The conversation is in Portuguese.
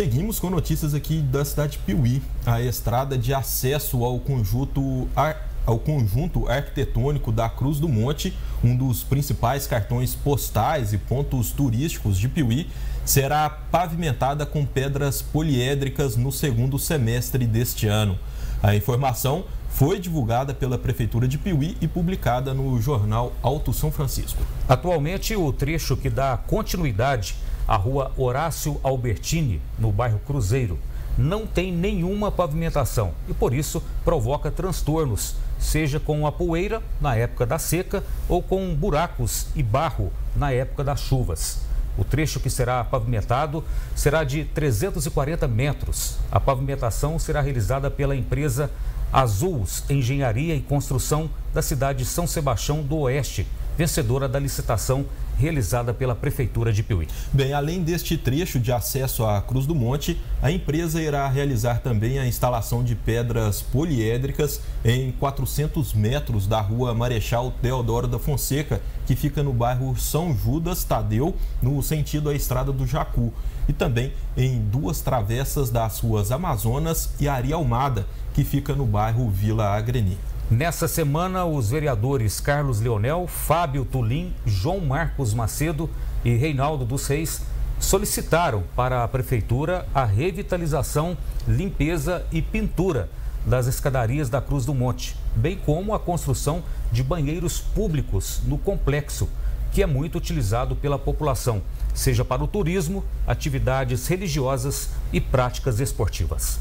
seguimos com notícias aqui da cidade de Piuí. A estrada de acesso ao conjunto, ao conjunto arquitetônico da Cruz do Monte, um dos principais cartões postais e pontos turísticos de Piuí, será pavimentada com pedras poliédricas no segundo semestre deste ano. A informação foi divulgada pela Prefeitura de Piuí e publicada no jornal Alto São Francisco. Atualmente, o trecho que dá continuidade à rua Horácio Albertini, no bairro Cruzeiro, não tem nenhuma pavimentação e, por isso, provoca transtornos, seja com a poeira na época da seca ou com buracos e barro na época das chuvas. O trecho que será pavimentado será de 340 metros. A pavimentação será realizada pela empresa Azuls Engenharia e Construção da cidade de São Sebastião do Oeste, vencedora da licitação realizada pela Prefeitura de Piuí. Bem, além deste trecho de acesso à Cruz do Monte, a empresa irá realizar também a instalação de pedras poliédricas em 400 metros da rua Marechal Teodoro da Fonseca, que fica no bairro São Judas Tadeu, no sentido à Estrada do Jacu, e também em duas travessas das ruas Amazonas e Ari Almada, que fica no bairro Vila Agreni. Nessa semana, os vereadores Carlos Leonel, Fábio Tulim, João Marcos Macedo e Reinaldo dos Reis solicitaram para a Prefeitura a revitalização, limpeza e pintura das escadarias da Cruz do Monte, bem como a construção de banheiros públicos no complexo, que é muito utilizado pela população, seja para o turismo, atividades religiosas e práticas esportivas.